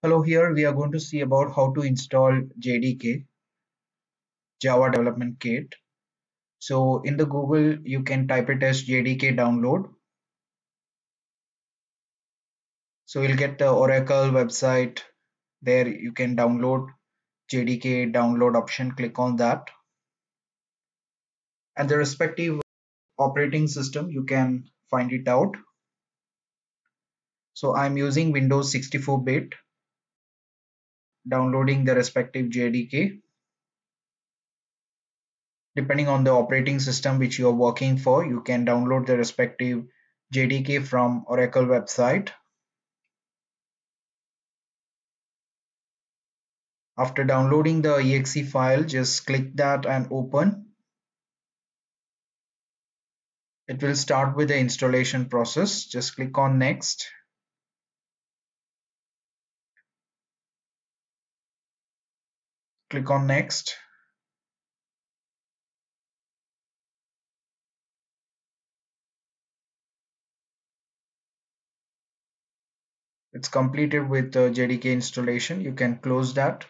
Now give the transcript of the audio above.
Hello, here we are going to see about how to install JDK, Java Development Kit. So in the Google, you can type it as JDK download. So you'll get the Oracle website. There you can download JDK download option. Click on that. And the respective operating system, you can find it out. So I'm using Windows 64-bit downloading the respective JDK. Depending on the operating system which you are working for, you can download the respective JDK from Oracle website. After downloading the exe file, just click that and open. It will start with the installation process. Just click on next. Click on next. It's completed with the JDK installation. You can close that